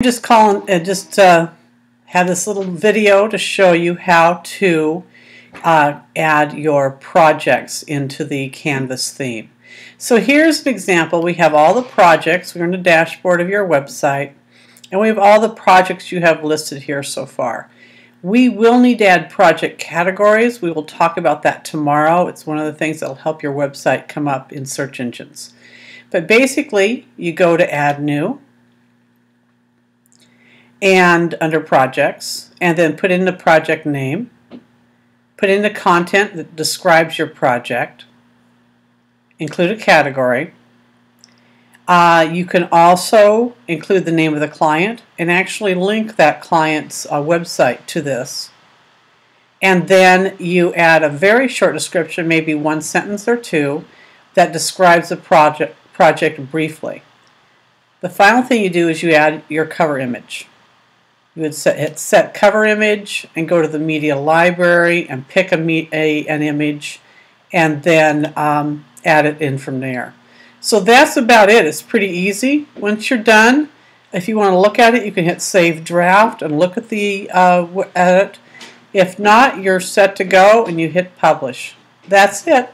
just calling uh, just uh, have this little video to show you how to uh, add your projects into the Canvas theme. So here's an example. We have all the projects. We're in the dashboard of your website and we have all the projects you have listed here so far. We will need to add project categories. We will talk about that tomorrow. It's one of the things that will help your website come up in search engines. But basically, you go to Add New and under Projects, and then put in the project name, put in the content that describes your project, include a category. Uh, you can also include the name of the client and actually link that client's uh, website to this. And then you add a very short description, maybe one sentence or two, that describes the project project briefly. The final thing you do is you add your cover image. You would set, hit set cover image and go to the media library and pick a, a an image and then um, add it in from there. So that's about it. It's pretty easy. Once you're done, if you want to look at it, you can hit Save Draft and look at the uh. If not, you're set to go and you hit Publish. That's it.